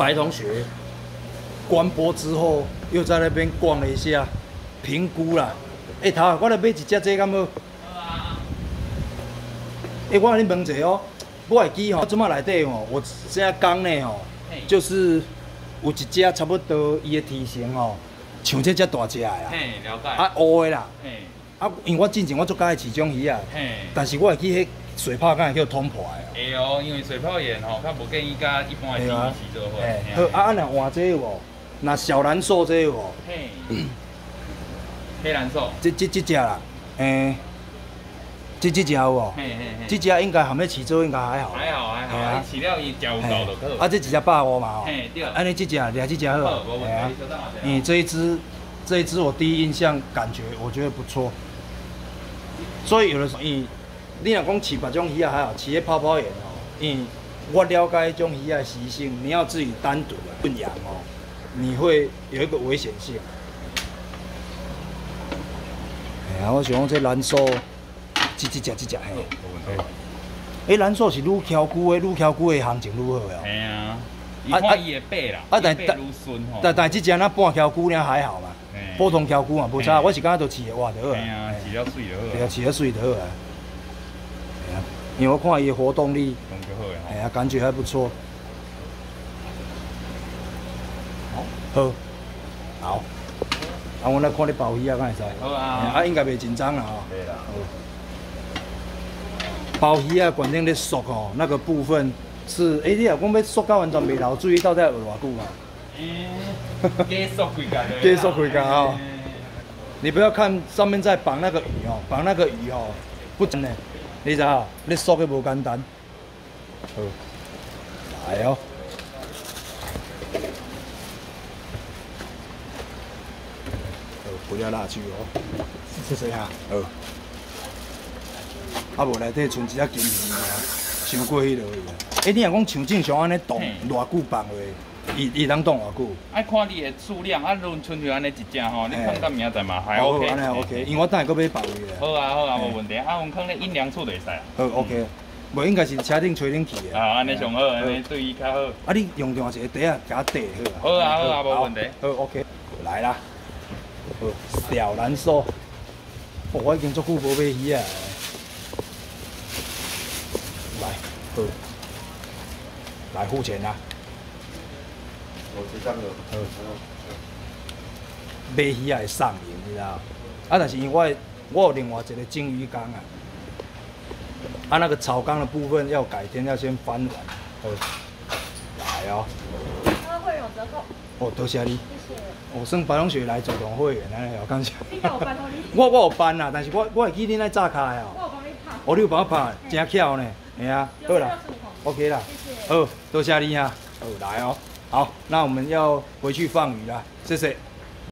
白同学关播之后，又在那边逛了一下，评估啦。哎，头，我来买一只这敢要？哎，我跟你问一下哦，我会记吼，怎么内底吼，我现在讲呢吼，就是有一只差不多伊的体型吼，像这只大只的啊。嘿，了解。啊，乌的啦。嘿。啊，因为我之前我做介饲种鱼啊。嘿。但是我会记迄水泡敢会叫通破的。会哦，因为水泡盐吼，较无建议甲一般的鱼饲做伙。好，啊，啊，若换这个无？那小蓝瘦这有无？嘿。黑蓝瘦。这这这只啦，诶。这这只有无？嘿嘿嘿，这只应该含咧饲做应该还好。还好还好，啊，饲了伊嚼有够就好。啊，这几只百五嘛？嘿，对。安尼这只掠这只好。好，无问题。嗯，这一只，这一只我第一印象感觉我觉得不错。所以有的时候，嗯，你若讲饲别种鱼啊还好，饲迄泡泡盐哦，嗯，我了解迄种鱼的习性，你要自己单独的混养哦，你会有一个危险性。哎呀，我想讲这蓝瘦。这这只一只嘿，哎，蓝瘦是愈翘久的，愈翘久的行情愈好啊。系啊，伊看伊的背啦，啊但但但但这只那半翘久呢还好嘛，普通翘久嘛无差，我是感觉都饲的活就好啊，饲了水就好。对啊，饲了水就好啊。因为我看伊的活动力，哎呀，感觉还不错。好，好，啊，我来看你鲍鱼啊，敢会使？好啊，啊，应该袂紧张啦吼。对啦。鲍鱼啊，管定咧熟哦，那个部分是，哎，你若讲要熟到完全袂漏水，到底要偌久啊？嗯，加熟几工？加熟几工哦。你不要看上面在绑那个鱼哦，绑那个鱼哦，不真的，你知道？你缩的无简单。好，来哦。好，不要辣椒哦。谢谢啊。好。啊无内底剩一只金鱼啊，伤过迄落去啊！哎，你若讲像正常安尼冻偌久放话，伊伊当冻偌久？爱看你的数量，啊，如剩就安尼一只吼，你放到明仔载嘛还 OK。安尼 OK，因为我等下搁买鲍鱼咧。好啊好啊，无问题。啊，阮放咧阴凉处就会使。好 OK，无应该是车顶吹冷气的。啊，安尼上好，安尼对伊较好。啊，你用另外一个袋啊，加袋好。好啊好啊，无问题。好 OK，来啦。好，小蓝瘦。我已经足久无买鱼啊。来好，来付钱啦！我结账了。好，买鱼也会上瘾，你知道？啊，但是因为我我有另外一个金鱼缸啊，啊，那个草缸的部分要改天要先翻完。好，来哦。那会有折扣。哦，多谢你。谢谢。我算白龙雪来做同会员，安尼好感谢。你有办我我有办啊，但是我我会记恁那炸开哦。我有帮你拍。哦，你有帮我拍，真巧呢。哎呀，好啦，OK 了，好，多谢你啊，好来哦，好，那我们要回去放鱼了，谢谢。